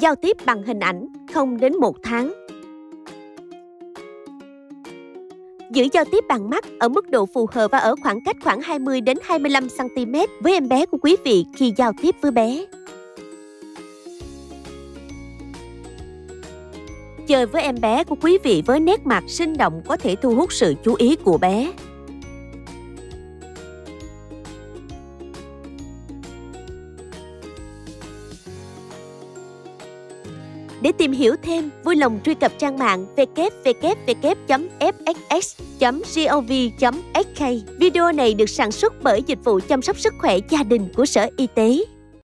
giao tiếp bằng hình ảnh 0 đến 1 tháng. Giữ giao tiếp bằng mắt ở mức độ phù hợp và ở khoảng cách khoảng 20 đến 25 cm với em bé của quý vị khi giao tiếp với bé. Chơi với em bé của quý vị với nét mặt sinh động có thể thu hút sự chú ý của bé. Để tìm hiểu thêm, vui lòng truy cập trang mạng www.fxx.gov.hk. Video này được sản xuất bởi Dịch vụ chăm sóc sức khỏe gia đình của Sở Y tế.